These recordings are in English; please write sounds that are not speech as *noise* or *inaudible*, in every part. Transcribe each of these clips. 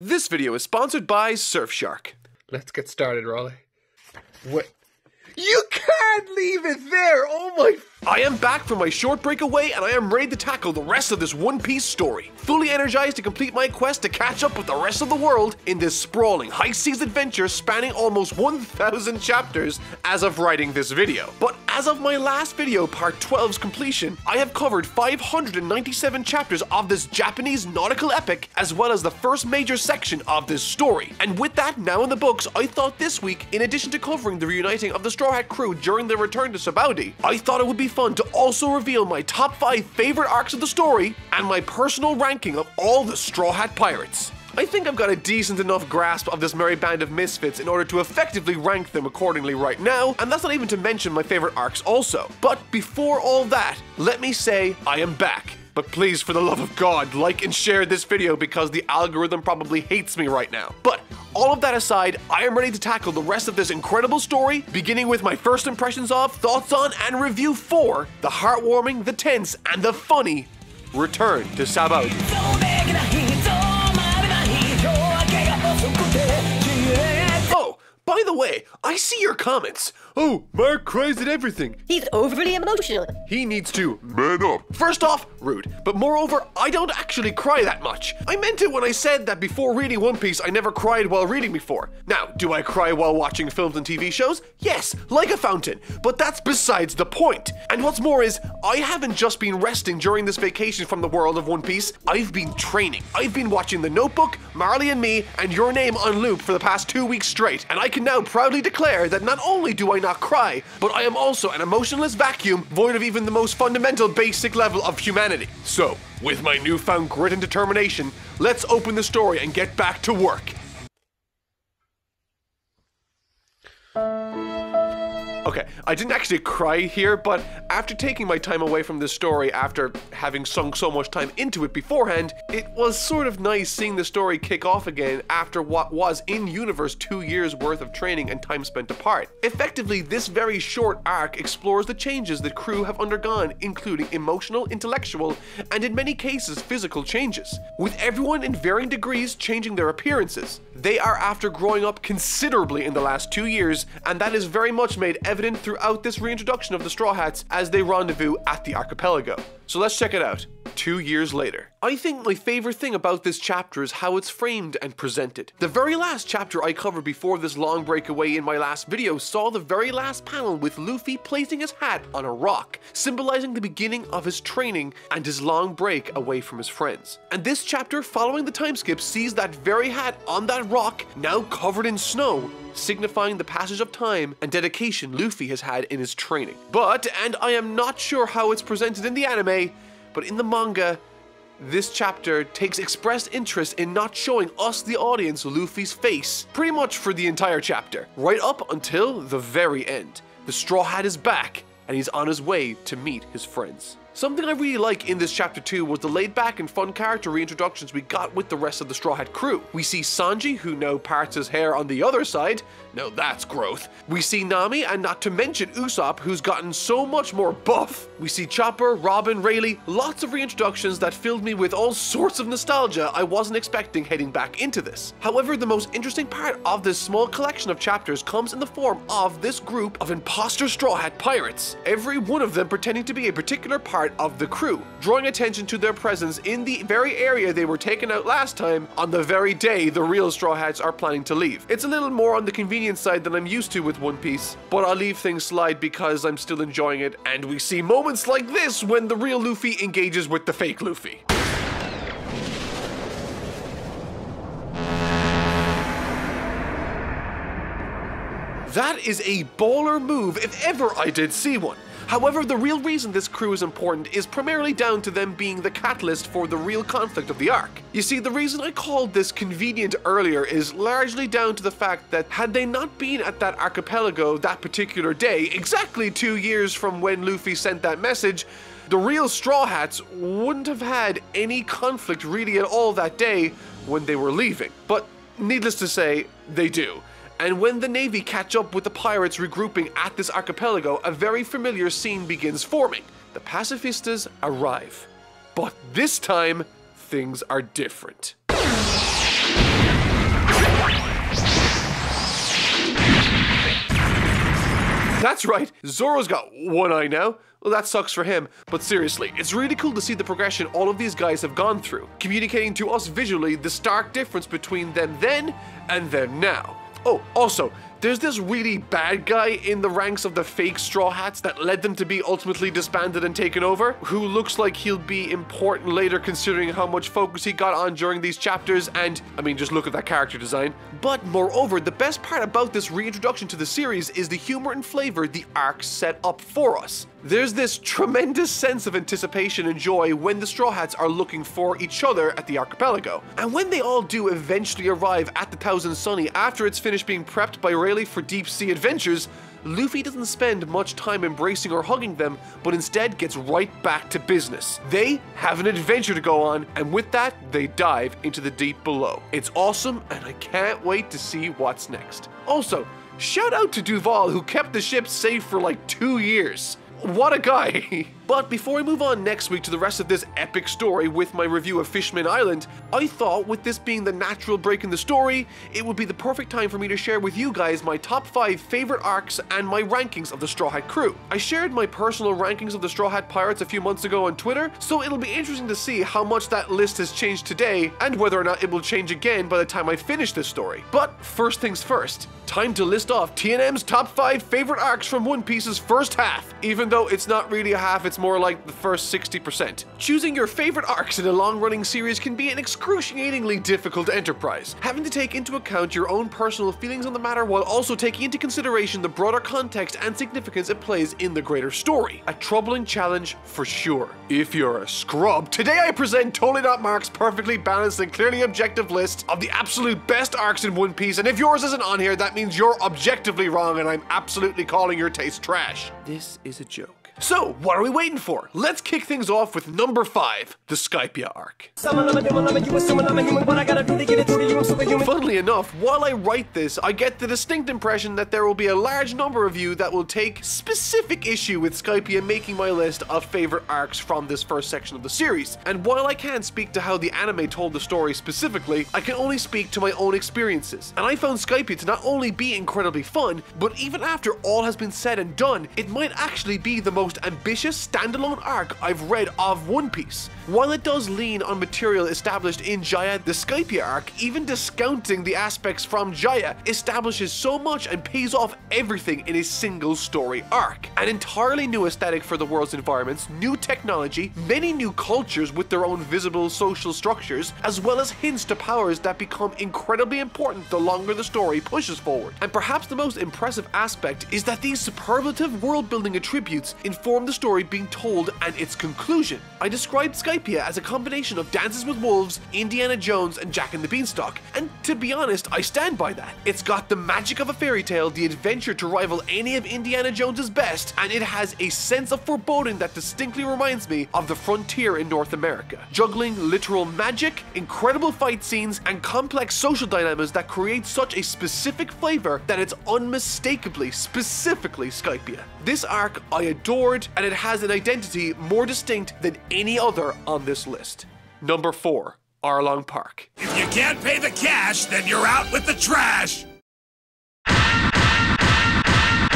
This video is sponsored by Surfshark. Let's get started, Rayleigh. What? You can't leave it there! Oh my I am back from my short break away and I am ready to tackle the rest of this One Piece story. Fully energized to complete my quest to catch up with the rest of the world in this sprawling high seas adventure spanning almost 1,000 chapters as of writing this video. But as of my last video, part 12's completion, I have covered 597 chapters of this Japanese nautical epic as well as the first major section of this story. And with that now in the books, I thought this week, in addition to covering the reuniting of the Straw Hat crew during their return to Sabaody, I thought it would be fun to also reveal my top 5 favorite arcs of the story and my personal ranking of all the Straw Hat Pirates. I think I've got a decent enough grasp of this merry band of misfits in order to effectively rank them accordingly right now, and that's not even to mention my favorite arcs also. But before all that, let me say I am back. But please, for the love of God, like and share this video because the algorithm probably hates me right now. But all of that aside, I am ready to tackle the rest of this incredible story, beginning with my first impressions of, thoughts on, and review for the heartwarming, the tense, and the funny Return to Sabaody. Oh, by the way, I see your comments. Oh, Mark cries at everything. He's overly emotional. He needs to man up. First off, rude. But moreover, I don't actually cry that much. I meant it when I said that before reading One Piece, I never cried while reading before. Now, do I cry while watching films and TV shows? Yes, like a fountain. But that's besides the point. And what's more is, I haven't just been resting during this vacation from the world of One Piece. I've been training. I've been watching The Notebook, Marley and Me, and Your Name on loop for the past two weeks straight. And I can now proudly declare that not only do I not not cry, but I am also an emotionless vacuum void of even the most fundamental basic level of humanity. So, with my newfound grit and determination, let's open the story and get back to work. Okay, I didn't actually cry here, but after taking my time away from this story after having sunk so much time into it beforehand, it was sort of nice seeing the story kick off again after what was in universe two years worth of training and time spent apart. Effectively, this very short arc explores the changes that crew have undergone, including emotional, intellectual, and in many cases physical changes, with everyone in varying degrees changing their appearances. They are after growing up considerably in the last two years, and that is very much made evident evident throughout this reintroduction of the Straw Hats as they rendezvous at the archipelago. So let's check it out two years later. I think my favorite thing about this chapter is how it's framed and presented. The very last chapter I covered before this long breakaway in my last video saw the very last panel with Luffy placing his hat on a rock, symbolizing the beginning of his training and his long break away from his friends. And this chapter, following the time skip, sees that very hat on that rock, now covered in snow, signifying the passage of time and dedication Luffy has had in his training. But, and I am not sure how it's presented in the anime, but in the manga, this chapter takes expressed interest in not showing us, the audience, Luffy's face pretty much for the entire chapter, right up until the very end. The Straw Hat is back, and he's on his way to meet his friends. Something I really like in this chapter 2 was the laid back and fun character reintroductions we got with the rest of the Straw Hat crew. We see Sanji, who now parts his hair on the other side. Now that's growth. We see Nami, and not to mention Usopp, who's gotten so much more buff. We see Chopper, Robin, Rayleigh, lots of reintroductions that filled me with all sorts of nostalgia I wasn't expecting heading back into this. However, the most interesting part of this small collection of chapters comes in the form of this group of imposter Straw Hat pirates, every one of them pretending to be a particular part of the crew, drawing attention to their presence in the very area they were taken out last time on the very day the real Straw Hats are planning to leave. It's a little more on the convenience side than I'm used to with One Piece, but I'll leave things slide because I'm still enjoying it, and we see moments like this when the real Luffy engages with the fake Luffy. That is a baller move if ever I did see one. However, the real reason this crew is important is primarily down to them being the catalyst for the real conflict of the arc. You see, the reason I called this convenient earlier is largely down to the fact that had they not been at that archipelago that particular day, exactly two years from when Luffy sent that message, the real Straw Hats wouldn't have had any conflict really at all that day when they were leaving. But needless to say, they do. And when the Navy catch up with the pirates regrouping at this archipelago, a very familiar scene begins forming. The pacifistas arrive. But this time, things are different. That's right, Zoro's got one eye now. Well, that sucks for him, but seriously, it's really cool to see the progression all of these guys have gone through, communicating to us visually the stark difference between them then and them now. Oh, also, there's this really bad guy in the ranks of the fake Straw Hats that led them to be ultimately disbanded and taken over, who looks like he'll be important later considering how much focus he got on during these chapters, and, I mean, just look at that character design. But moreover, the best part about this reintroduction to the series is the humor and flavor the arc set up for us. There's this tremendous sense of anticipation and joy when the Straw Hats are looking for each other at the archipelago. And when they all do eventually arrive at the Thousand Sunny after it's finished being prepped by Rayleigh for deep sea adventures, Luffy doesn't spend much time embracing or hugging them, but instead gets right back to business. They have an adventure to go on, and with that, they dive into the deep below. It's awesome, and I can't wait to see what's next. Also, shout out to Duval who kept the ship safe for like two years. What a guy! *laughs* but before we move on next week to the rest of this epic story with my review of Fishman Island, I thought with this being the natural break in the story, it would be the perfect time for me to share with you guys my top 5 favorite arcs and my rankings of the Straw Hat crew. I shared my personal rankings of the Straw Hat Pirates a few months ago on Twitter, so it'll be interesting to see how much that list has changed today and whether or not it will change again by the time I finish this story. But first things first, time to list off TNM's top 5 favorite arcs from One Piece's first half, even though it's not really a half, it's more like the first 60%. Choosing your favorite arcs in a long-running series can be an excruciatingly difficult enterprise, having to take into account your own personal feelings on the matter while also taking into consideration the broader context and significance it plays in the greater story. A troubling challenge for sure. If you're a scrub, today I present Totally Not Mark's perfectly balanced and clearly objective list of the absolute best arcs in One Piece, and if yours isn't on here, that means you're objectively wrong and I'm absolutely calling your taste trash. This is a joke. So, what are we waiting for? Let's kick things off with number 5, the Skypiea arc. Funnily enough, while I write this, I get the distinct impression that there will be a large number of you that will take specific issue with Skypiea making my list of favorite arcs from this first section of the series. And while I can't speak to how the anime told the story specifically, I can only speak to my own experiences. And I found Skypiea to not only be incredibly fun, but even after all has been said and done, it might actually be the most ambitious standalone arc I've read of One Piece. While it does lean on material established in Jaya, the Skypiea arc, even discounting the aspects from Jaya, establishes so much and pays off everything in a single story arc. An entirely new aesthetic for the world's environments, new technology, many new cultures with their own visible social structures, as well as hints to powers that become incredibly important the longer the story pushes forward. And perhaps the most impressive aspect is that these superlative world building attributes inform the story being told and its conclusion. I described Skypiea as a combination of Dances with Wolves, Indiana Jones, and Jack and the Beanstalk, and to be honest, I stand by that. It's got the magic of a fairy tale, the adventure to rival any of Indiana Jones's best, and it has a sense of foreboding that distinctly reminds me of the frontier in North America. Juggling literal magic, incredible fight scenes, and complex social dynamics that create such a specific flavor that it's unmistakably, specifically Skypiea. This arc I and it has an identity more distinct than any other on this list. Number 4. Arlong Park. If you can't pay the cash, then you're out with the trash.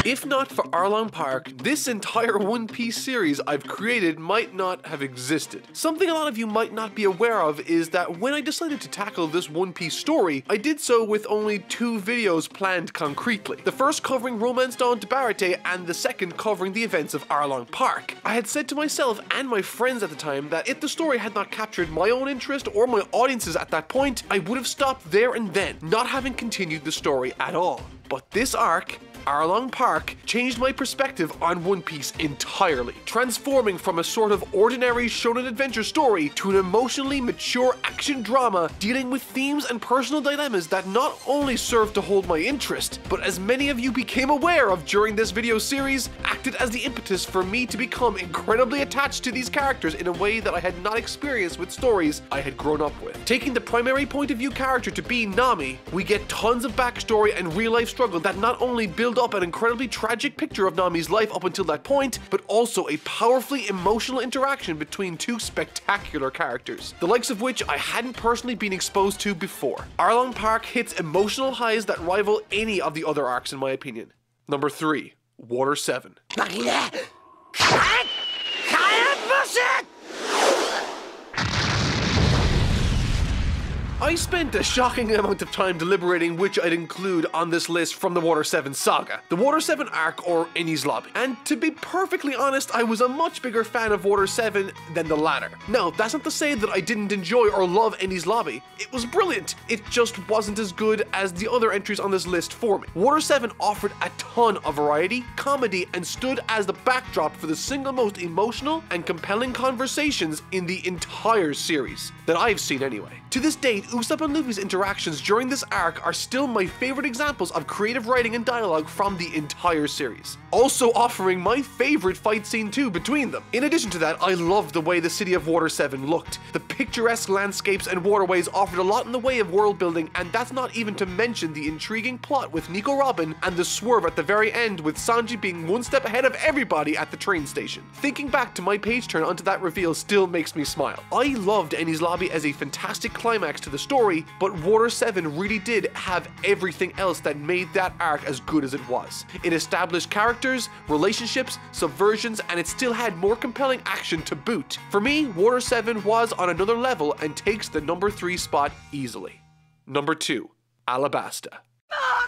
If not for Arlong Park, this entire One Piece series I've created might not have existed. Something a lot of you might not be aware of is that when I decided to tackle this One Piece story, I did so with only two videos planned concretely. The first covering Romance Dawn to Baratie and the second covering the events of Arlong Park. I had said to myself and my friends at the time that if the story had not captured my own interest or my audience's at that point, I would have stopped there and then, not having continued the story at all. But this arc Arlong Park changed my perspective on One Piece entirely, transforming from a sort of ordinary shonen adventure story to an emotionally mature action drama dealing with themes and personal dilemmas that not only served to hold my interest, but as many of you became aware of during this video series, acted as the impetus for me to become incredibly attached to these characters in a way that I had not experienced with stories I had grown up with. Taking the primary point of view character to be Nami, we get tons of backstory and real life struggle that not only build up an incredibly tragic picture of Nami's life up until that point, but also a powerfully emotional interaction between two spectacular characters, the likes of which I hadn't personally been exposed to before. Arlong Park hits emotional highs that rival any of the other arcs in my opinion. Number 3. Water 7. I spent a shocking amount of time deliberating which I'd include on this list from the Water 7 saga, the Water 7 arc or Enies Lobby. And to be perfectly honest, I was a much bigger fan of Water 7 than the latter. Now, that's not to say that I didn't enjoy or love Enies Lobby. It was brilliant. It just wasn't as good as the other entries on this list for me. Water 7 offered a ton of variety, comedy, and stood as the backdrop for the single most emotional and compelling conversations in the entire series, that I've seen anyway. To this date, Usopp and Luffy's interactions during this arc are still my favorite examples of creative writing and dialogue from the entire series. Also offering my favorite fight scene too between them. In addition to that, I loved the way the city of Water 7 looked. The picturesque landscapes and waterways offered a lot in the way of world building, and that's not even to mention the intriguing plot with Nico Robin and the swerve at the very end with Sanji being one step ahead of everybody at the train station. Thinking back to my page turn onto that reveal still makes me smile. I loved Enies Lobby as a fantastic climax to the story, but Water 7 really did have everything else that made that arc as good as it was. It established characters, relationships, subversions, and it still had more compelling action to boot. For me, Water 7 was on another level and takes the number 3 spot easily. Number 2, Alabasta. Oh,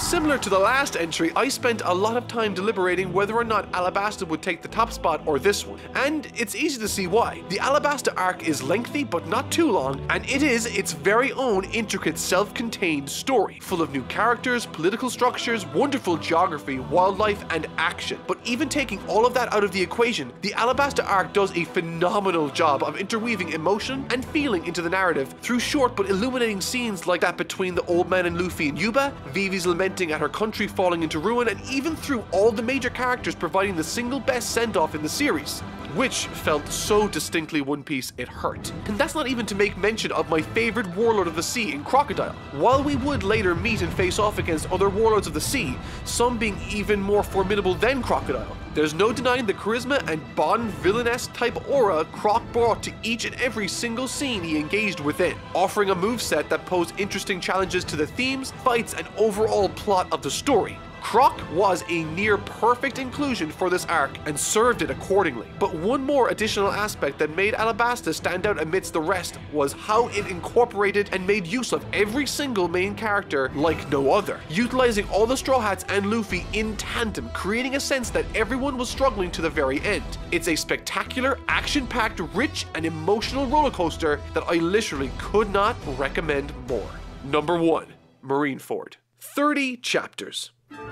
Similar to the last entry, I spent a lot of time deliberating whether or not Alabasta would take the top spot or this one, and it's easy to see why. The Alabasta arc is lengthy but not too long, and it is its very own intricate self-contained story, full of new characters, political structures, wonderful geography, wildlife, and action. But even taking all of that out of the equation, the Alabasta arc does a phenomenal job of interweaving emotion and feeling into the narrative through short but illuminating scenes like that between the old man and Luffy and Yuba, Vivi's lamenting at her country falling into ruin, and even through all the major characters providing the single best send-off in the series which felt so distinctly One Piece it hurt. And that's not even to make mention of my favorite warlord of the sea in Crocodile. While we would later meet and face off against other warlords of the sea, some being even more formidable than Crocodile, there's no denying the charisma and Bond villainess type aura Croc brought to each and every single scene he engaged within, offering a moveset that posed interesting challenges to the themes, fights, and overall plot of the story. Croc was a near perfect inclusion for this arc and served it accordingly. But one more additional aspect that made Alabasta stand out amidst the rest was how it incorporated and made use of every single main character like no other, utilizing all the Straw Hats and Luffy in tandem, creating a sense that everyone was struggling to the very end. It's a spectacular, action-packed, rich, and emotional roller coaster that I literally could not recommend more. Number 1. Marineford. 30 chapters.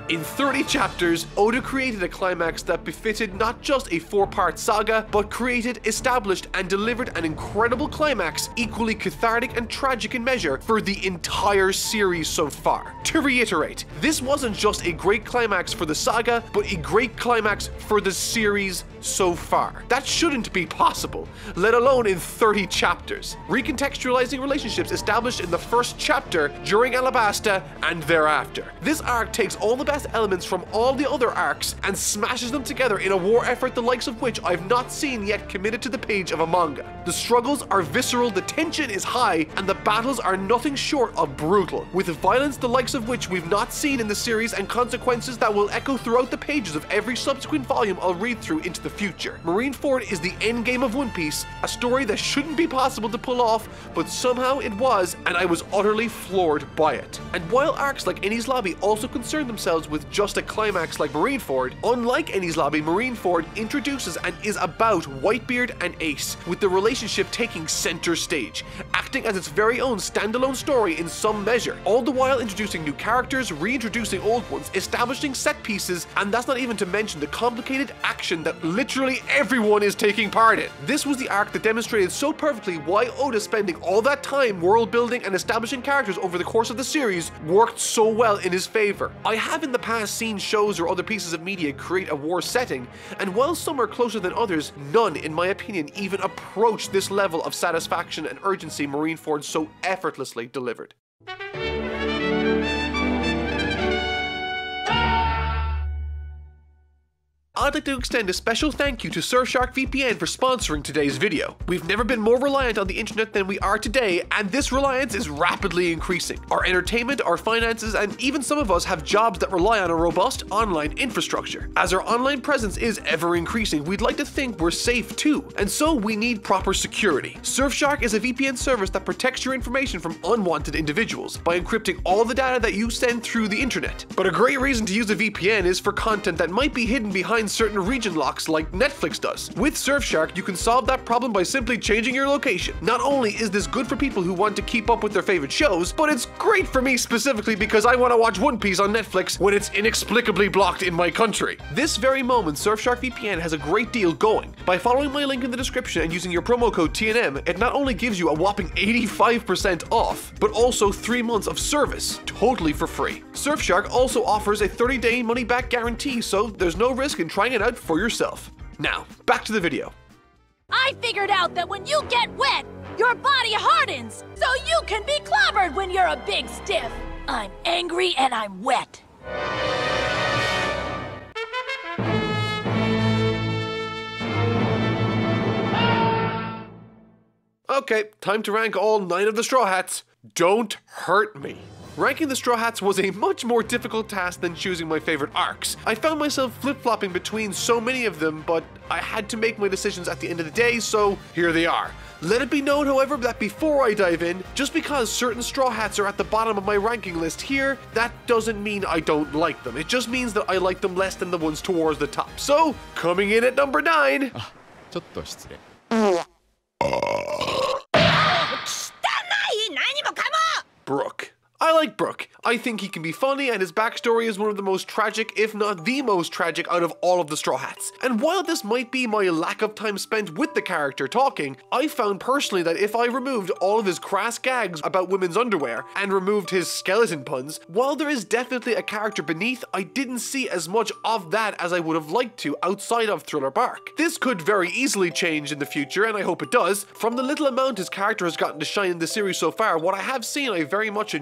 In 30 chapters, Oda created a climax that befitted not just a four-part saga, but created, established, and delivered an incredible climax equally cathartic and tragic in measure for the entire series so far. To reiterate, this wasn't just a great climax for the saga, but a great climax for the series so far. That shouldn't be possible, let alone in 30 chapters. Recontextualizing relationships established in the first chapter, during Alabasta, and thereafter. This arc takes all the best elements from all the other arcs and smashes them together in a war effort the likes of which I've not seen yet committed to the page of a manga. The struggles are visceral, the tension is high, and the battles are nothing short of brutal, with violence the likes of which we've not seen in the series and consequences that will echo throughout the pages of every subsequent volume I'll read through into the future. Marineford is the endgame of One Piece, a story that shouldn't be possible to pull off, but somehow it was, and I was utterly floored by it. And while arcs like Enies Lobby also concern themselves with just a climax like Marineford, unlike Enies Lobby, Marineford introduces and is about Whitebeard and Ace, with the relationship taking center stage, acting as its very own standalone story in some measure, all the while introducing new characters, reintroducing old ones, establishing set pieces, and that's not even to mention the complicated action that literally everyone is taking part in. This was the arc that demonstrated so perfectly why Oda spending all that time world building and establishing characters over the course of the series worked so well in his favor. I have in the past seen shows or other pieces of media create a war setting, and while some are closer than others, none, in my opinion, even approach this level of satisfaction and urgency Marineford so effortlessly delivered. I'd like to extend a special thank you to Surfshark VPN for sponsoring today's video. We've never been more reliant on the internet than we are today, and this reliance is rapidly increasing. Our entertainment, our finances, and even some of us have jobs that rely on a robust online infrastructure. As our online presence is ever increasing, we'd like to think we're safe too, and so we need proper security. Surfshark is a VPN service that protects your information from unwanted individuals by encrypting all the data that you send through the internet. But a great reason to use a VPN is for content that might be hidden behind certain region locks like Netflix does. With Surfshark, you can solve that problem by simply changing your location. Not only is this good for people who want to keep up with their favorite shows, but it's great for me specifically because I want to watch One Piece on Netflix when it's inexplicably blocked in my country. This very moment, Surfshark VPN has a great deal going. By following my link in the description and using your promo code TNM, it not only gives you a whopping 85% off, but also 3 months of service, totally for free. Surfshark also offers a 30-day money-back guarantee, so there's no risk in trying it out for yourself. Now, back to the video. I figured out that when you get wet, your body hardens, so you can be clobbered when you're a big stiff. I'm angry and I'm wet. Okay, time to rank all nine of the Straw Hats. Don't hurt me. Ranking the Straw Hats was a much more difficult task than choosing my favorite arcs. I found myself flip-flopping between so many of them, but I had to make my decisions at the end of the day, so here they are. Let it be known, however, that before I dive in, just because certain Straw Hats are at the bottom of my ranking list here, that doesn't mean I don't like them. It just means that I like them less than the ones towards the top. So, coming in at number 9... Ah, Brook. I like Brook. I think he can be funny, and his backstory is one of the most tragic, if not the most tragic, out of all of the Straw Hats. And while this might be my lack of time spent with the character talking, I found personally that if I removed all of his crass gags about women's underwear and removed his skeleton puns, while there is definitely a character beneath, I didn't see as much of that as I would have liked to outside of Thriller Bark. This could very easily change in the future, and I hope it does. From the little amount his character has gotten to shine in the series so far, what I have seen I very much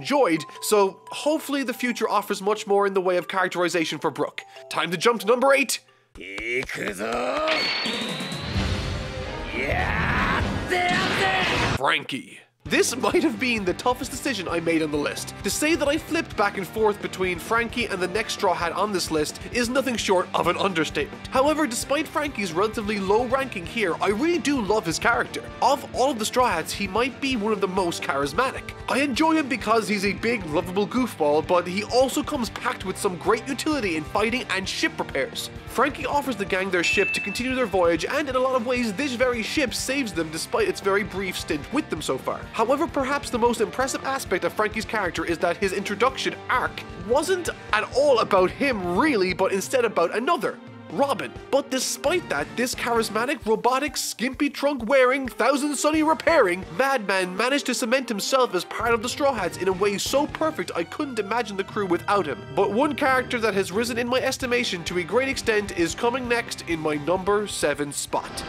so hopefully the future offers much more in the way of characterization for Brook. Time to jump to number 8. Franky. This might have been the toughest decision I made on the list. To say that I flipped back and forth between Franky and the next Straw Hat on this list is nothing short of an understatement. However, despite Franky's relatively low ranking here, I really do love his character. Of all of the Straw Hats, he might be one of the most charismatic. I enjoy him because he's a big, lovable goofball, but he also comes packed with some great utility in fighting and ship repairs. Franky offers the gang their ship to continue their voyage, and in a lot of ways, this very ship saves them despite its very brief stint with them so far. However, perhaps the most impressive aspect of Franky's character is that his introduction arc wasn't at all about him really, but instead about another. Robin. But despite that, this charismatic, robotic, skimpy trunk wearing, thousand sunny repairing madman managed to cement himself as part of the Straw Hats in a way so perfect I couldn't imagine the crew without him. But one character that has risen in my estimation to a great extent is coming next in my number 7 spot.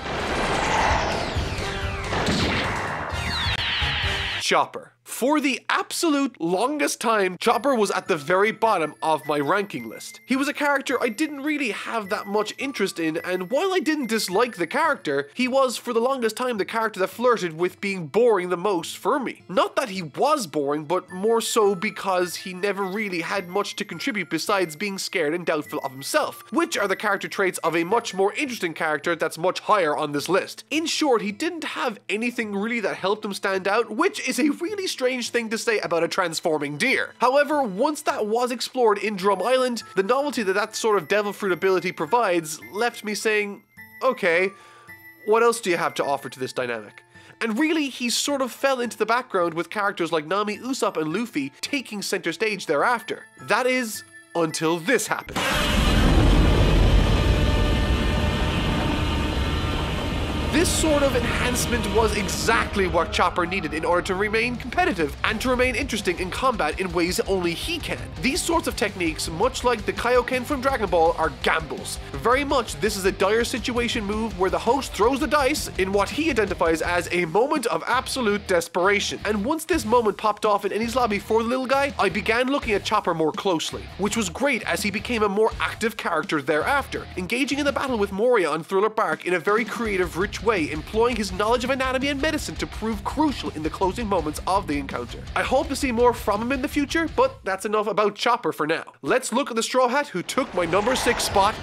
Chopper. For the absolute longest time, Chopper was at the very bottom of my ranking list. He was a character I didn't really have that much interest in, and while I didn't dislike the character, he was for the longest time the character that flirted with being boring the most for me. Not that he was boring, but more so because he never really had much to contribute besides being scared and doubtful of himself, which are the character traits of a much more interesting character that's much higher on this list. In short, he didn't have anything really that helped him stand out, which is a really strange thing to say about a transforming deer. However, once that was explored in Drum Island, the novelty that that sort of devil fruit ability provides left me saying, okay, what else do you have to offer to this dynamic? And really, he sort of fell into the background with characters like Nami, Usopp, and Luffy taking center stage thereafter. That is, until this happened. This sort of enhancement was exactly what Chopper needed in order to remain competitive and to remain interesting in combat in ways only he can. These sorts of techniques, much like the Kaioken from Dragon Ball, are gambles. Very much this is a dire situation move where the host throws the dice in what he identifies as a moment of absolute desperation. And once this moment popped off in Enies lobby for the little guy, I began looking at Chopper more closely, which was great as he became a more active character thereafter, engaging in the battle with Moria on Thriller Bark in a very creative, rich way, employing his knowledge of anatomy and medicine to prove crucial in the closing moments of the encounter. I hope to see more from him in the future, but that's enough about Chopper for now. Let's look at the Straw Hat who took my number 6 spot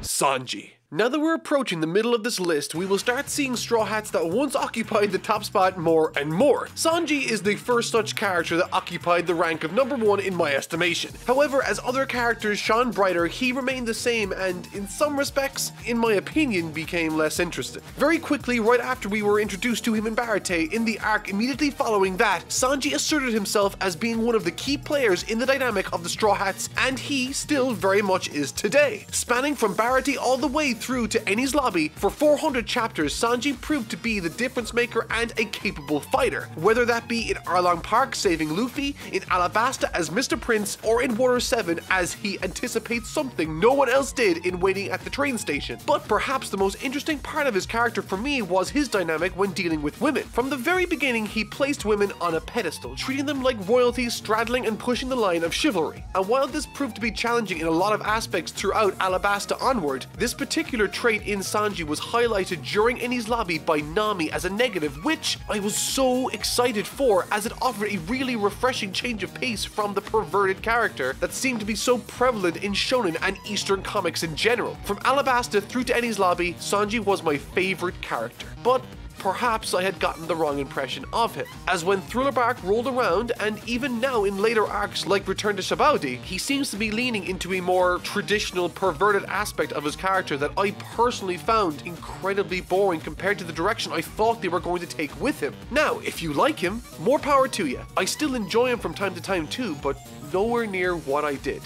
Sanji. Now that we're approaching the middle of this list, we will start seeing Straw Hats that once occupied the top spot more and more. Sanji is the first such character that occupied the rank of number one in my estimation. However, as other characters shone brighter, he remained the same and, in some respects, in my opinion, became less interesting. Very quickly, right after we were introduced to him in Baratie, in the arc immediately following that, Sanji asserted himself as being one of the key players in the dynamic of the Straw Hats, and he still very much is today. Spanning from Baratie all the way through to Enies lobby, for 400 chapters, Sanji proved to be the difference maker and a capable fighter. Whether that be in Arlong Park saving Luffy, in Alabasta as Mr. Prince, or in Water 7 as he anticipates something no one else did in waiting at the train station. But perhaps the most interesting part of his character for me was his dynamic when dealing with women. From the very beginning, he placed women on a pedestal, treating them like royalty, straddling and pushing the line of chivalry. And while this proved to be challenging in a lot of aspects throughout Alabasta onward, this particular trait in Sanji was highlighted during Enies lobby by Nami as a negative, which I was so excited for as it offered a really refreshing change of pace from the perverted character that seemed to be so prevalent in shonen and eastern comics in general. From Alabasta through to Enies lobby, Sanji was my favorite character. But perhaps I had gotten the wrong impression of him. As when Thriller Bark rolled around, and even now in later arcs like Return to Sabaody, he seems to be leaning into a more traditional, perverted aspect of his character that I personally found incredibly boring compared to the direction I thought they were going to take with him. Now, if you like him, more power to you. I still enjoy him from time to time too, but nowhere near what I did.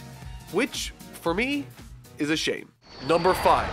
Which, for me, is a shame. Number 5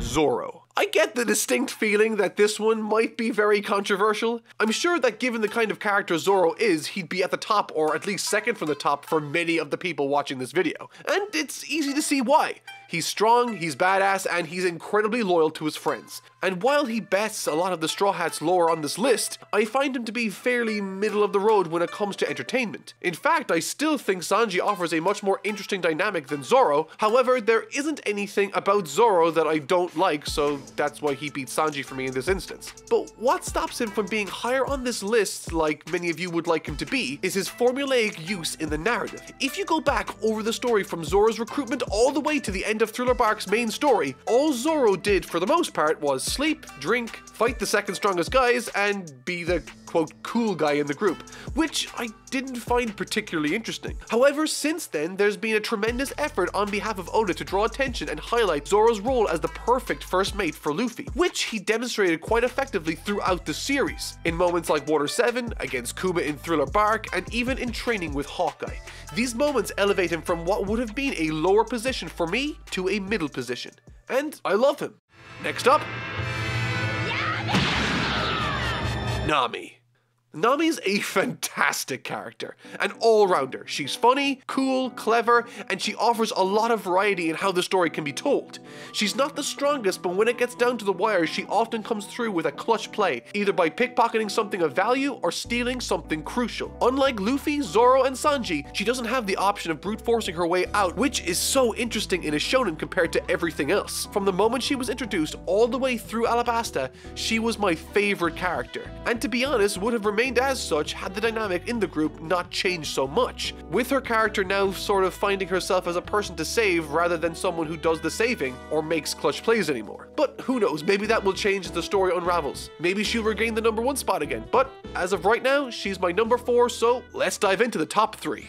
Zoro. I get the distinct feeling that this one might be very controversial. I'm sure that given the kind of character Zoro is, he'd be at the top or at least second from the top for many of the people watching this video. And it's easy to see why. He's strong, he's badass, and he's incredibly loyal to his friends. And while he bests a lot of the Straw Hats lore on this list, I find him to be fairly middle of the road when it comes to entertainment. In fact, I still think Sanji offers a much more interesting dynamic than Zoro, however, there isn't anything about Zoro that I don't like, so that's why he beats Sanji for me in this instance. But what stops him from being higher on this list, like many of you would like him to be, is his formulaic use in the narrative. If you go back over the story from Zoro's recruitment all the way to the end of Thriller Bark's main story, all Zoro did for the most part was sleep, drink, fight the second strongest guys, and be the quote cool guy in the group, which I didn't find particularly interesting. However, since then, there's been a tremendous effort on behalf of Oda to draw attention and highlight Zoro's role as the perfect first mate for Luffy, which he demonstrated quite effectively throughout the series, in moments like Water 7, against Kuma in Thriller Bark, and even in training with Hawkeye. These moments elevate him from what would have been a lower position for me to a middle position, and I love him. Next up, Nami. Nami's a fantastic character, an all rounder. She's funny, cool, clever, and she offers a lot of variety in how the story can be told. She's not the strongest, but when it gets down to the wire, she often comes through with a clutch play, either by pickpocketing something of value or stealing something crucial. Unlike Luffy, Zoro, and Sanji, she doesn't have the option of brute forcing her way out, which is so interesting in a shonen compared to everything else. From the moment she was introduced all the way through Alabasta, she was my favorite character, and to be honest, would have remained as such had the dynamic in the group not changed so much, with her character now sort of finding herself as a person to save rather than someone who does the saving or makes clutch plays anymore. But who knows, maybe that will change as the story unravels. Maybe she'll regain the number one spot again, but as of right now, she's my number four, so let's dive into the top three.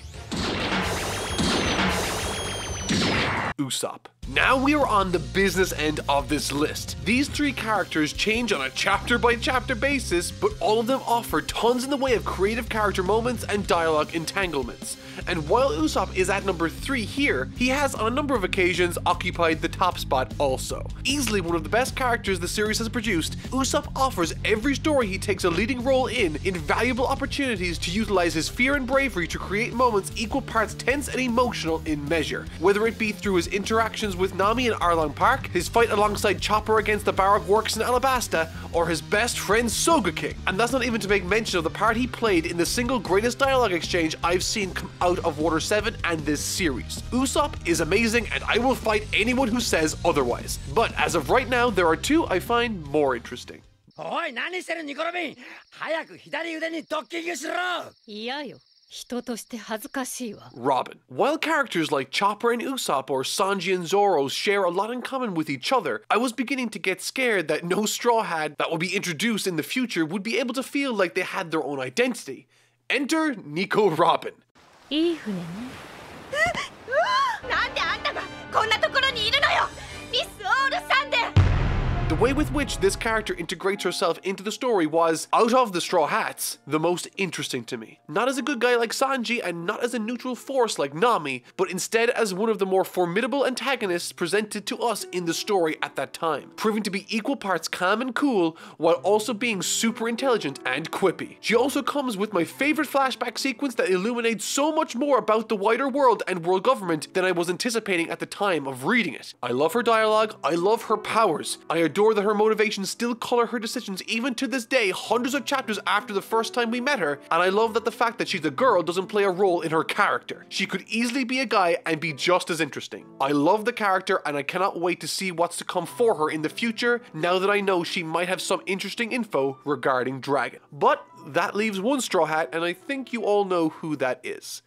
Usopp. Now we are on the business end of this list. These three characters change on a chapter by chapter basis, but all of them offer tons in the way of creative character moments and dialogue entanglements. And while Usopp is at number 3 here, he has on a number of occasions occupied the top spot also. Easily one of the best characters the series has produced, Usopp offers every story he takes a leading role in invaluable opportunities to utilize his fear and bravery to create moments equal parts tense and emotional in measure, whether it be through his interactions with Nami in Arlong Park, his fight alongside Chopper against the Baroque Works in Alabasta, or his best friend Sogeking. And that's not even to make mention of the part he played in the single greatest dialogue exchange I've seen come out of Water 7 and this series. Usopp is amazing and I will fight anyone who says otherwise. But as of right now, there are two I find more interesting. 人として恥ずかしいわ Robin. While characters like Chopper and Usopp or Sanji and Zoro share a lot in common with each other, I was beginning to get scared that no Straw Hat that will be introduced in the future would be able to feel like they had their own identity. Enter Nico Robin. *laughs* いい船ねなんであんたがこんなところにいるのよミス・オールさん*laughs* で The way with which this character integrates herself into the story was, out of the Straw Hats, the most interesting to me. Not as a good guy like Sanji and not as a neutral force like Nami, but instead as one of the more formidable antagonists presented to us in the story at that time, proving to be equal parts calm and cool while also being super intelligent and quippy. She also comes with my favorite flashback sequence that illuminates so much more about the wider world and world government than I was anticipating at the time of reading it. I love her dialogue, I love her powers, I adore that her motivations still color her decisions even to this day, hundreds of chapters after the first time we met her, and I love that the fact that she's a girl doesn't play a role in her character. She could easily be a guy and be just as interesting. I love the character and I cannot wait to see what's to come for her in the future now that I know she might have some interesting info regarding Dragon. But that leaves one Straw Hat, and I think you all know who that is.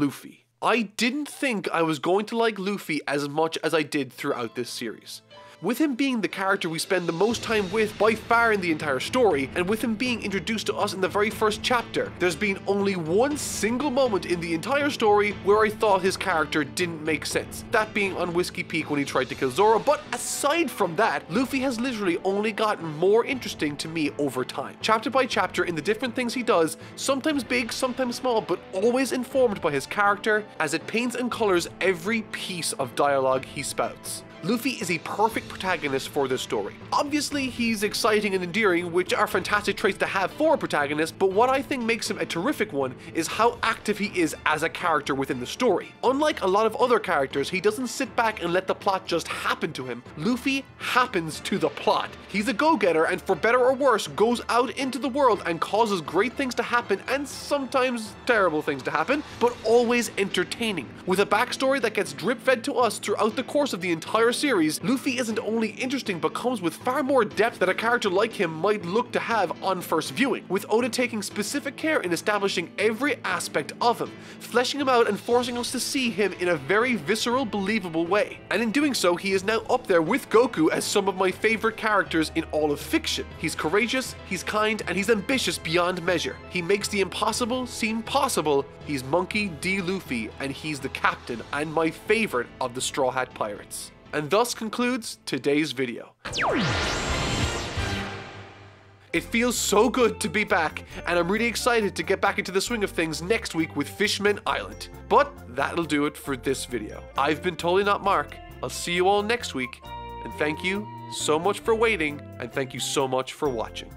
Luffy. I didn't think I was going to like Luffy as much as I did throughout this series. With him being the character we spend the most time with by far in the entire story, and with him being introduced to us in the very first chapter, there's been only one single moment in the entire story where I thought his character didn't make sense. That being on Whisky Peak when he tried to kill Zoro, but aside from that, Luffy has literally only gotten more interesting to me over time. Chapter by chapter in the different things he does, sometimes big, sometimes small, but always informed by his character as it paints and colors every piece of dialogue he spouts. Luffy is a perfect protagonist for this story. Obviously, he's exciting and endearing, which are fantastic traits to have for a protagonist, but what I think makes him a terrific one is how active he is as a character within the story. Unlike a lot of other characters, he doesn't sit back and let the plot just happen to him. Luffy happens to the plot. He's a go-getter and for better or worse, goes out into the world and causes great things to happen and sometimes terrible things to happen, but always entertaining. With a backstory that gets drip-fed to us throughout the course of the entire series, Luffy isn't only interesting but comes with far more depth that a character like him might look to have on first viewing, with Oda taking specific care in establishing every aspect of him, fleshing him out and forcing us to see him in a very visceral, believable way. And in doing so, he is now up there with Goku as some of my favorite characters in all of fiction. He's courageous, he's kind, and he's ambitious beyond measure. He makes the impossible seem possible. He's Monkey D. Luffy, and he's the captain and my favorite of the Straw Hat Pirates. And thus concludes today's video. It feels so good to be back, and I'm really excited to get back into the swing of things next week with Fishman Island. But that'll do it for this video. I've been Totally Not Mark. I'll see you all next week, and thank you so much for waiting, and thank you so much for watching.